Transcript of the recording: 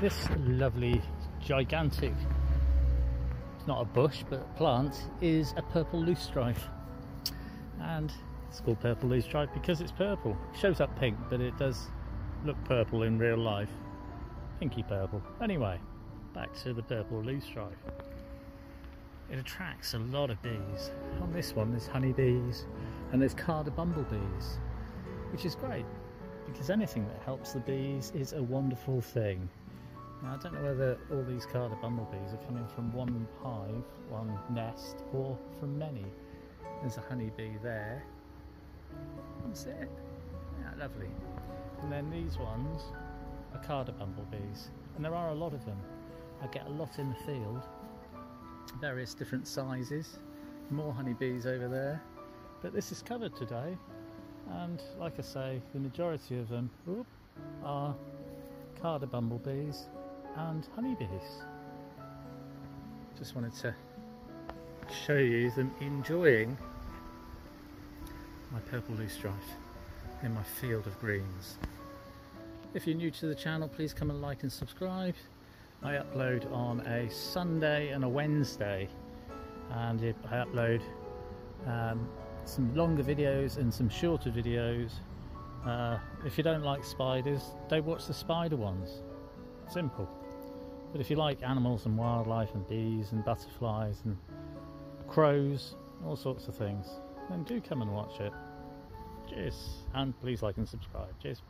This lovely, gigantic, it's not a bush but a plant, is a purple loosestrife. And it's called purple loosestrife because it's purple. It shows up pink, but it does look purple in real life. Pinky purple. Anyway, back to the purple loosestrife. It attracts a lot of bees. On this one there's honeybees and there's carder bumblebees, which is great because anything that helps the bees is a wonderful thing. Now I don't know whether all these carder bumblebees are coming from one hive, one nest, or from many. There's a honeybee there. That's it. Yeah, lovely. And then these ones are carder bumblebees, and there are a lot of them. I get a lot in the field, various different sizes, more honeybees over there. But this is covered today, and like I say, the majority of them whoop, are carder bumblebees and honeybees. Just wanted to show you them enjoying my purple loosestrife in my field of greens. If you're new to the channel, please come and like and subscribe. I upload on a Sunday and a Wednesday, and I upload um, some longer videos and some shorter videos. Uh, if you don't like spiders, don't watch the spider ones. Simple. But if you like animals and wildlife and bees and butterflies and crows, all sorts of things, then do come and watch it. Cheers. And please like and subscribe. Cheers.